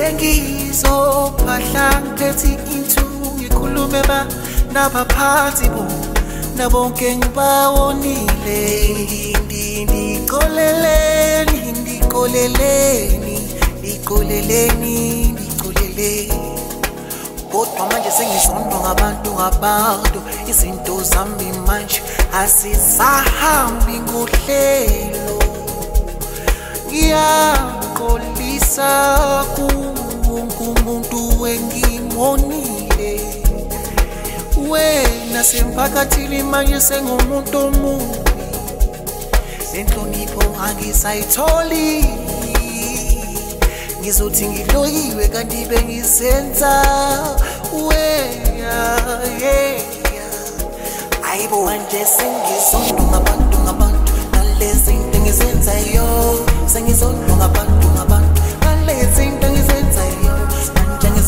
sengizophahla ngethi into ngikhulume ba nabaphathi bo nabonke ngibawonile. Ndikoleleni ndikoleleni ndikoleleni ndikoleleni kodwa manje sengizondwa ngabantu ngabantu izinto zambi manje asisahambi ngohlelo. Ngiyaxolisa kuwe wonke umuntu wengimonile wena semphakathini manje sengumuntu omubi. Nenhlonipho angisayitholi. Ngizothi ngiloyiwe kanti bengizenza. Wena ayibo manje sengizondunga abantu ngabantu nalezinto engizenzayo sengizondunga abantu ngabantu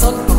son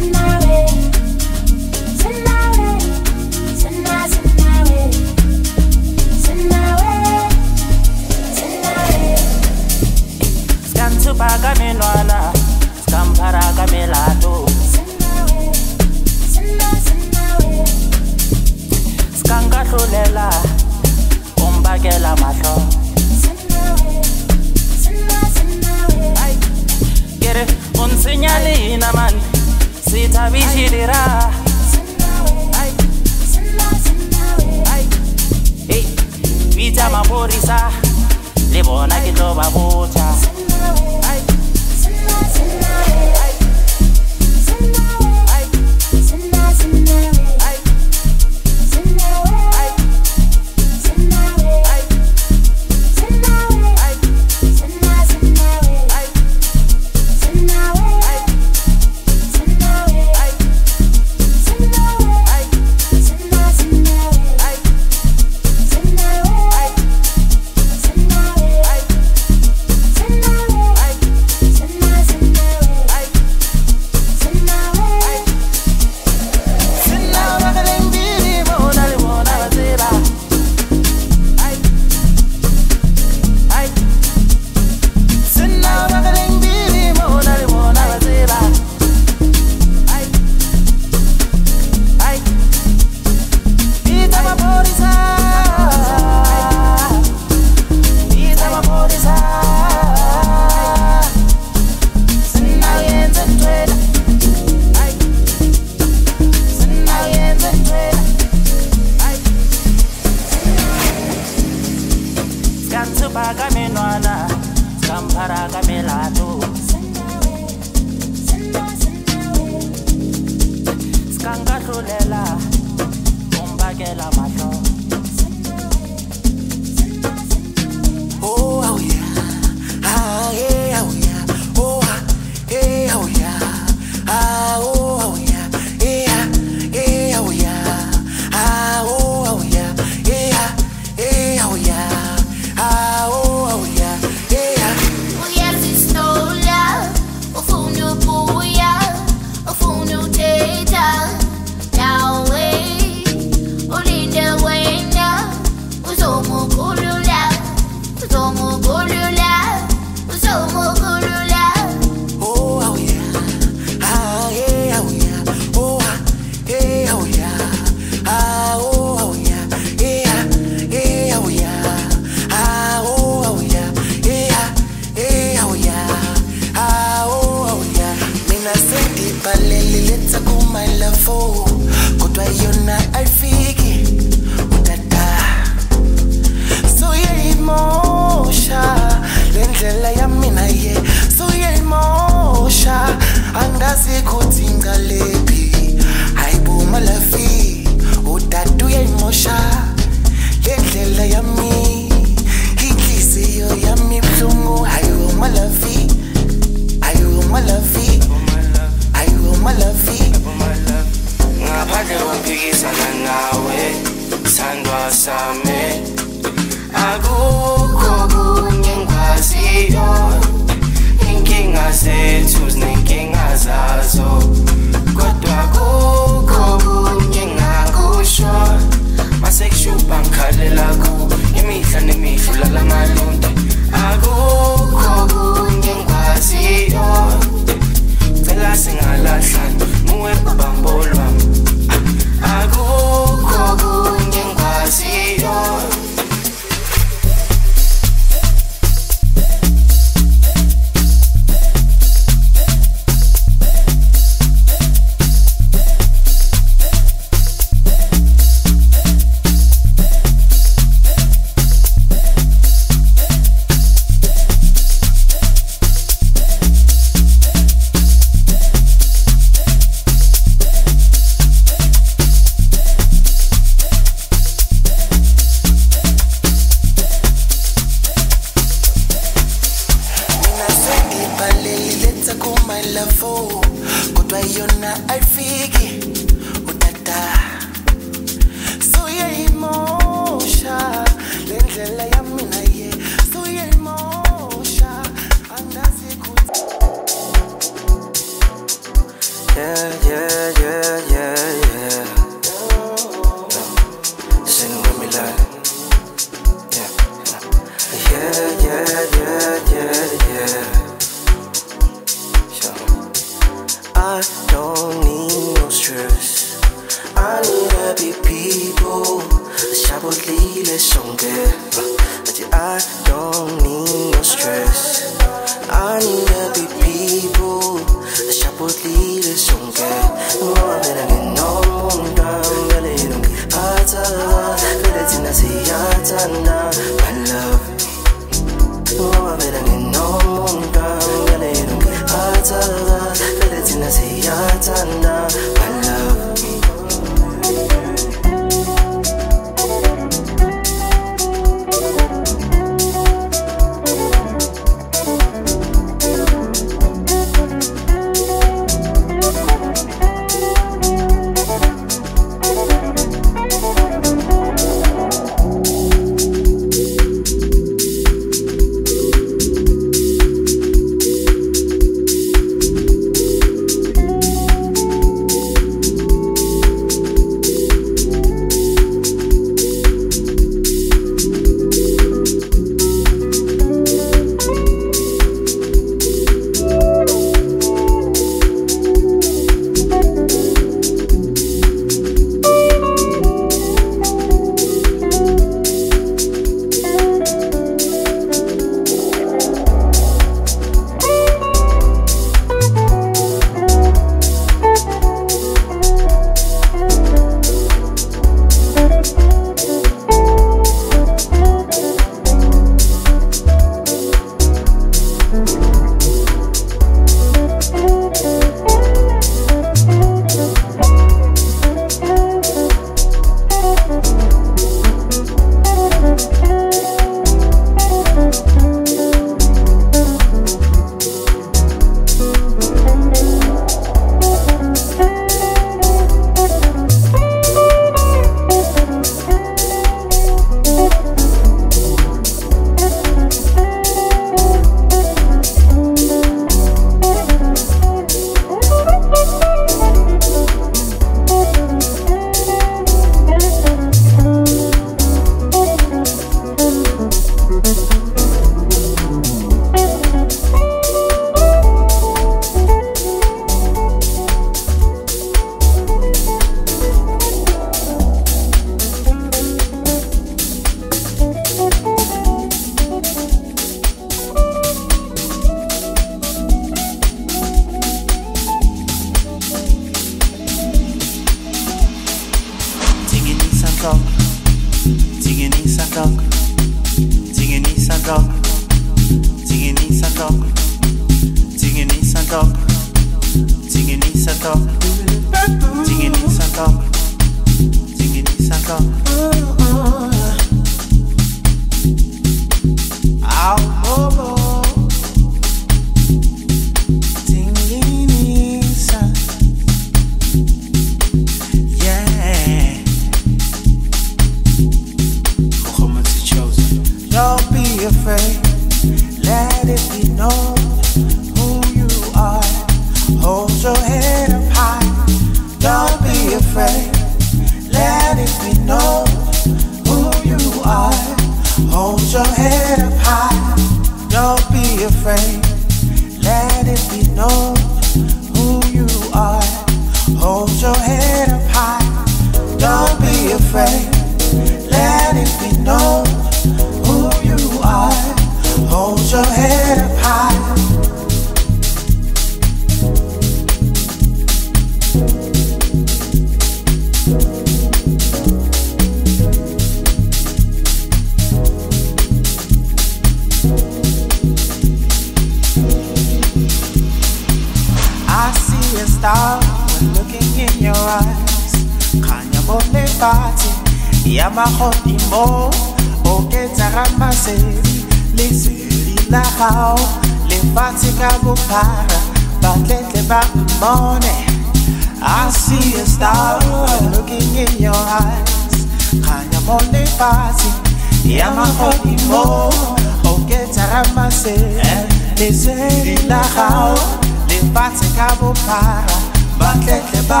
batika bophara ba tletle ba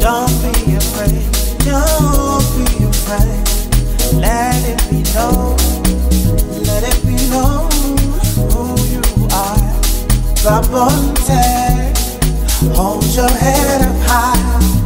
don't be afraid don't be afraid. Let it be known let it be known who you are. Babonte, hold your head up high.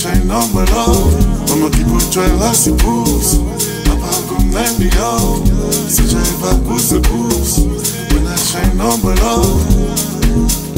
shine on my love. Mama people try last the booze Papa come let me out Such a vibe boost the When I shine on my love.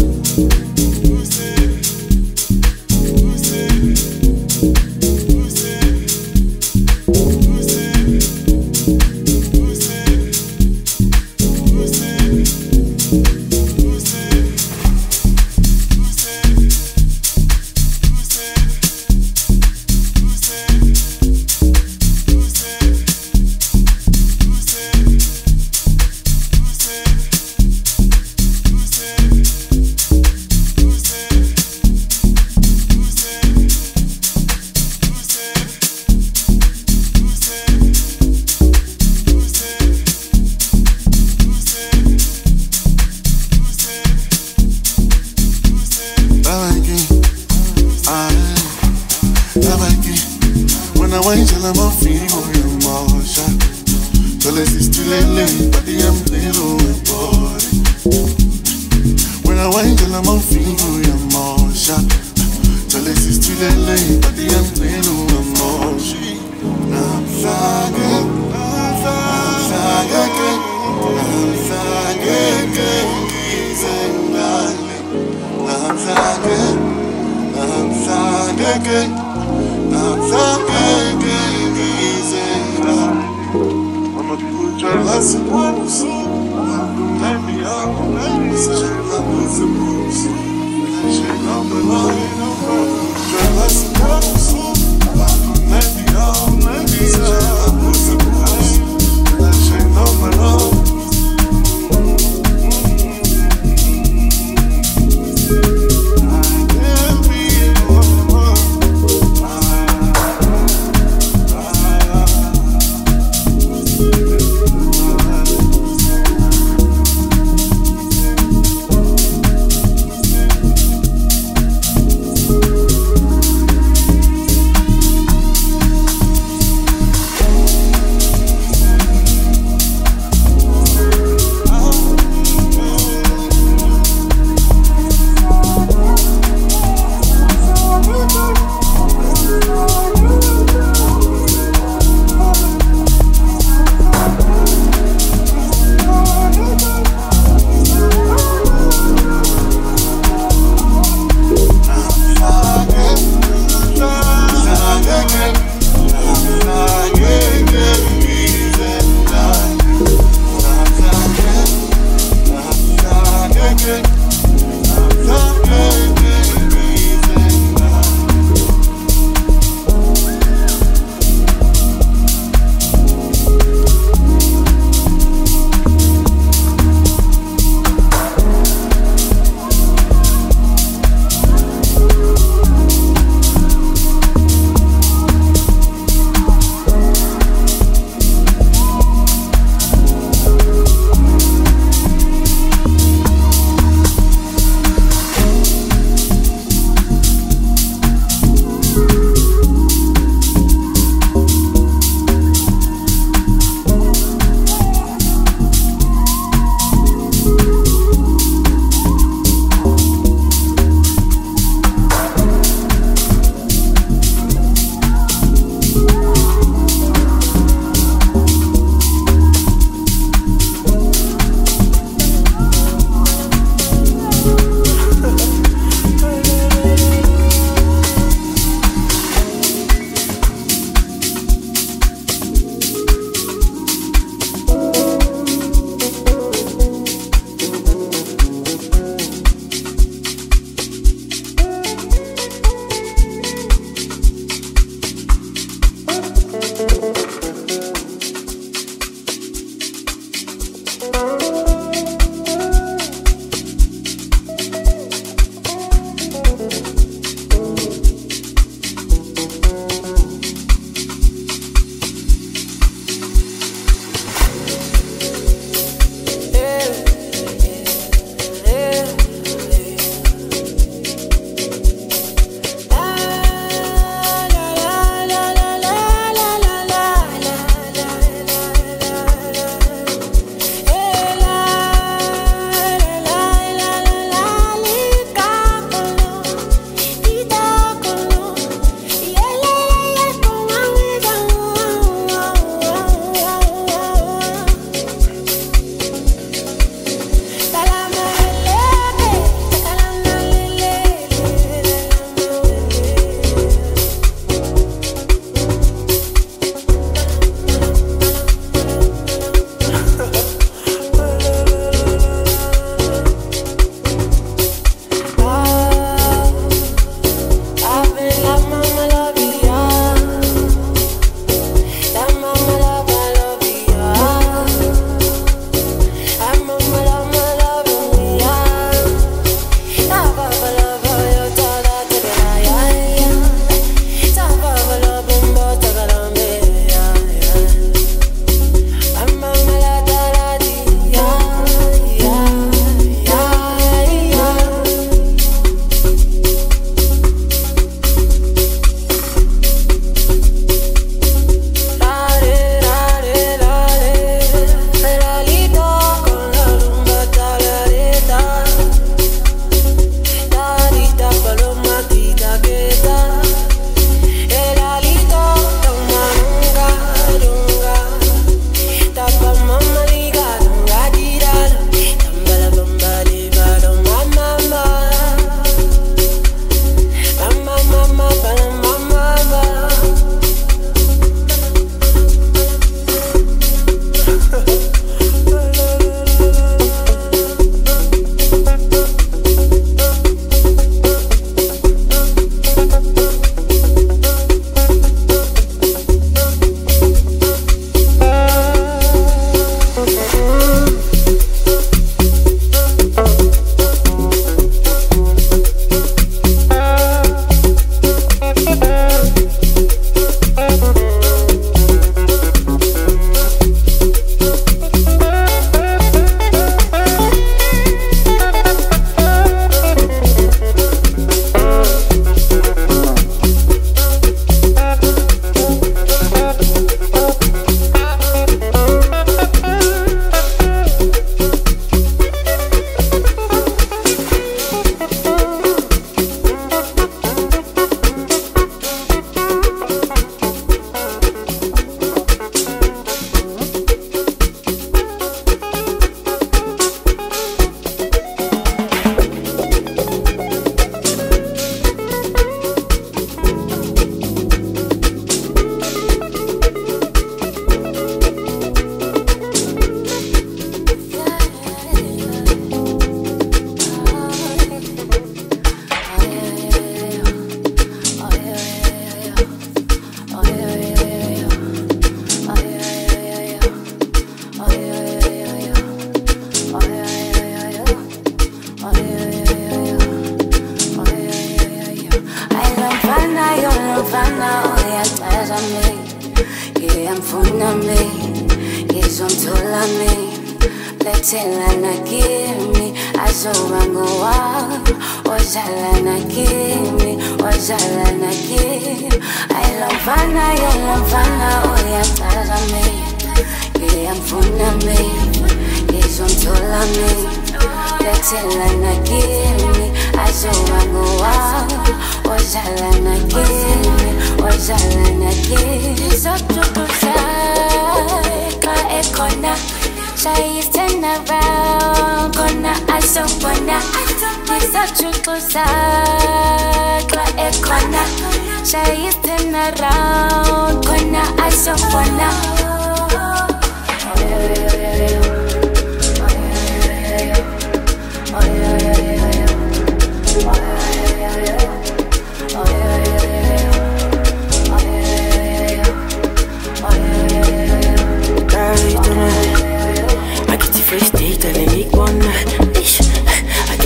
Shade turn around, gonna eyes up for now.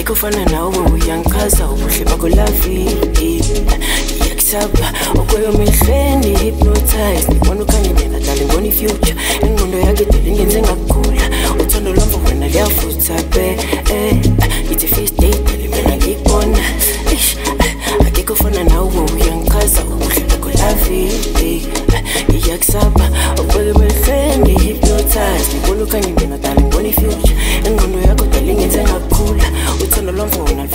kufana nawe uyankaza ubuhle bakulavile lavini iyakuthaba okweyomehlweni hypnotize. Ngibona ukhanye nena dala ngibona ifuture. Ingqondo yakhe dela ingenze ngakugula uthando lwamva wena liyafutha be eh, eh. ithi first date alimena ngikubona. Eish, eh, akekho ufana nawe uyangichaza ubuhle bakho lavini eh, iyakusaba okweyomehlweni hypnotize. Ngibona ukhanye nena dala ngibona ifuture. Ingqondo yakho dala ingenze ngakugula uthando lwamva wena